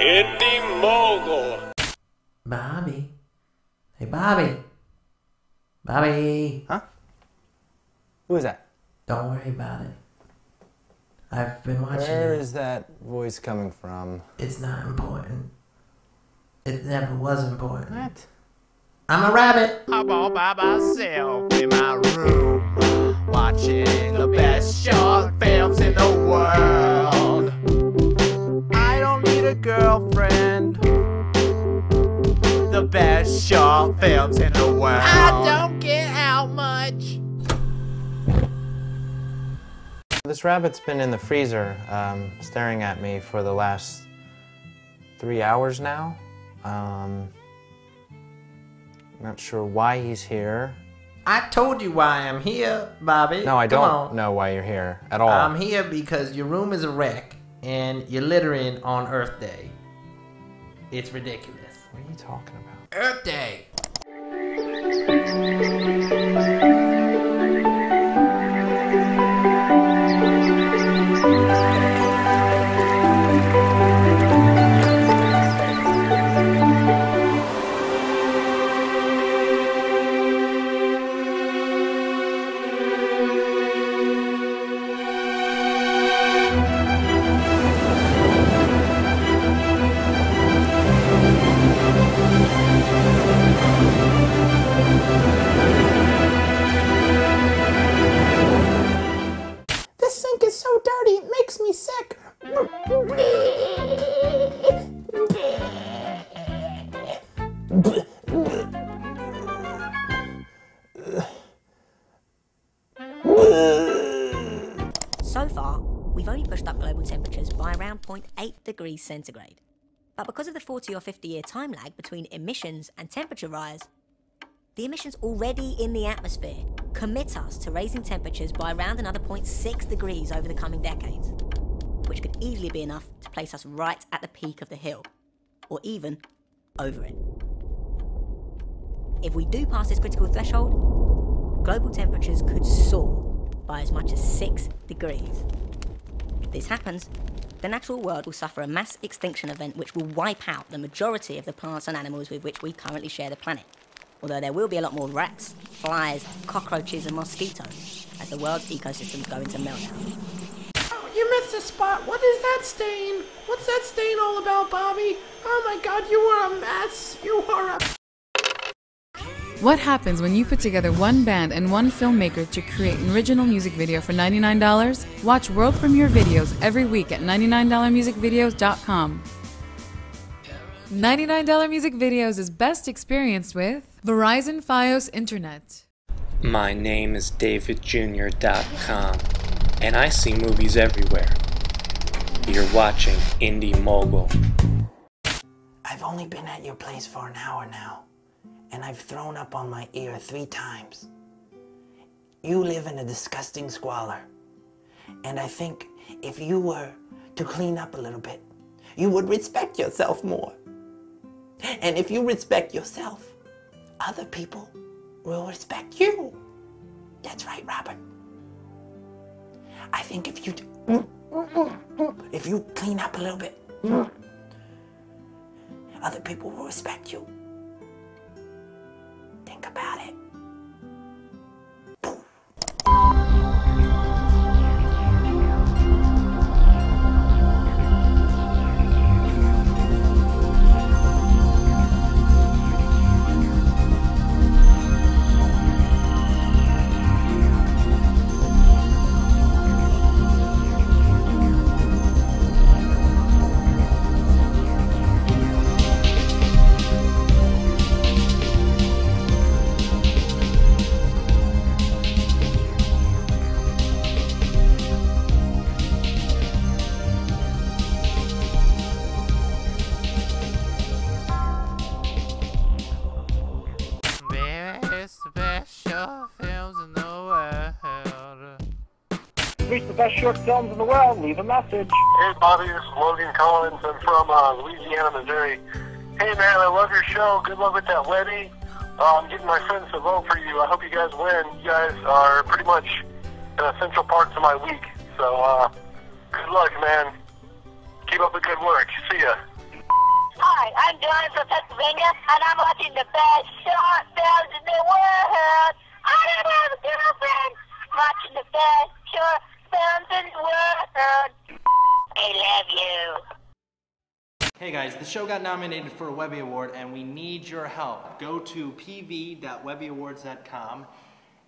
Indy Mogul. Bobby. Hey, Bobby. Bobby. Huh? Who is that? Don't worry about it. I've been watching Where you. is that voice coming from? It's not important. It never was important. What? I'm a rabbit. I'm all by myself in my room, watching the best short films in the world. I don't a girlfriend. The best short films in the world. I don't get out much. This rabbit's been in the freezer, um, staring at me for the last three hours now. Um, not sure why he's here. I told you why I'm here, Bobby. No, I Come don't on. know why you're here at all. I'm here because your room is a wreck and you're littering on Earth Day. It's ridiculous. what are you talking about? Earth Day. We've only pushed up global temperatures by around 0.8 degrees centigrade. But because of the 40 or 50 year time lag between emissions and temperature rise, the emissions already in the atmosphere commit us to raising temperatures by around another 0.6 degrees over the coming decades, which could easily be enough to place us right at the peak of the hill, or even over it. If we do pass this critical threshold, global temperatures could soar by as much as 6 degrees. If this happens, the natural world will suffer a mass extinction event which will wipe out the majority of the plants and animals with which we currently share the planet. Although there will be a lot more rats, flies, cockroaches, and mosquitoes as the world's ecosystems go into meltdown. Oh, you missed a spot. What is that stain? What's that stain all about, Bobby? Oh my god, you are a mess. You are a. What happens when you put together one band and one filmmaker to create an original music video for $99? Watch world premiere videos every week at $99musicvideos.com. $99 Music Videos is best experienced with Verizon Fios Internet. My name is DavidJr.com, and I see movies everywhere. You're watching Indy Mogul. I've only been at your place for an hour now, and I've thrown up on my ear three times. You live in a disgusting squalor, and I think if you were to clean up a little bit, you would respect yourself more. And if you respect yourself, other people will respect you. That's right, Robert. I think if you if you clean up a little bit, other people will respect you. Special films in the world. Reach the best short films in the world. Leave a message. Hey, Bobby, this is Logan Collins. I'm from uh, Louisiana, Missouri. Hey, man, I love your show. Good luck with that wedding. Uh, I'm getting my friends to vote for you. I hope you guys win. You guys are pretty much an essential part to my week. So, uh, good luck, man. Keep up the good work. See ya. Hi, I'm John from Pennsylvania, and I'm watching the best short films in the world. I don't have a girlfriend. Watching the best world. I love you. Hey guys, the show got nominated for a Webby Award and we need your help. Go to pv.webbyawards.com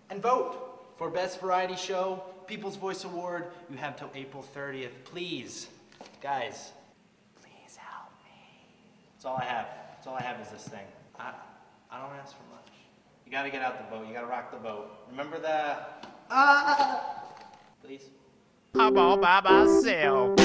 and vote for Best Variety Show, People's Voice Award. You have till April 30th. Please, guys, please help me. That's all I have. That's all I have is this thing. I, I don't ask for much. You gotta get out the boat. You gotta rock the boat. Remember that? Ah! Please. I'm all by myself